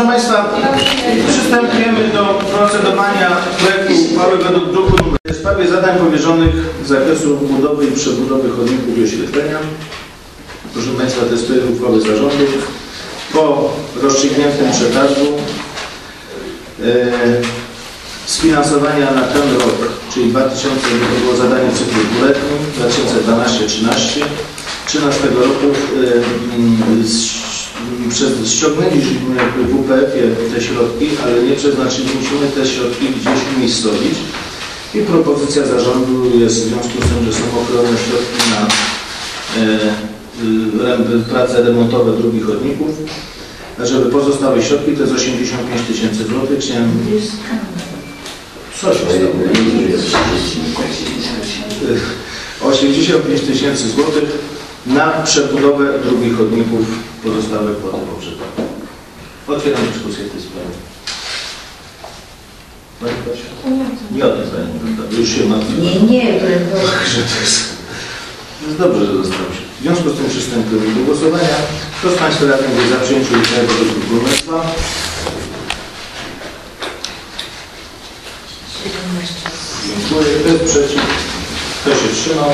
Proszę Państwa, przystępujemy do procedowania projektu uchwały według druku nr w sprawie zadań powierzonych z zakresu budowy i przebudowy chodników i oświetlenia. Proszę Państwa, to jest projekt uchwały zarządu. Po rozstrzygniętym przetargu e, sfinansowania na ten rok, czyli 2000, to było zadanie cyklu dwuletni, 2012-13, 13 roku e, mm, przez, ściągnęliśmy jakby w WPF-ie te środki, ale nie przeznaczyliśmy te środki gdzieś umiejscowić. I propozycja zarządu jest w związku z tym, że są ochronione środki na e, y, rem- prace remontowe drugich chodników, żeby pozostałe środki to jest 85 tysięcy złotych. Chciałem... Co się stało? 85 tysięcy złotych na przebudowę drugich chodników pozostałe kwoty poprzednie. Otwieram dyskusję w tej sprawie. Nie o tym już się martwię. Nie, nie, Że to jest, to jest dobrze, że zostało się. W związku z tym przystępujemy do głosowania. Kto z Państwa radnych jest za przyjęciem uchwałego do Królestwa? Dziękuję. Kto jest przeciw? Kto się wstrzymał?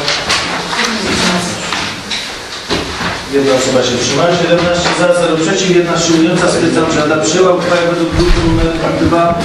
Jedna osoba się wstrzymała, 17 za, 0 przeciw, jedna wstrzymująca. Stwierdzam, że Rada przyjęła uchwałę według druku nr 2.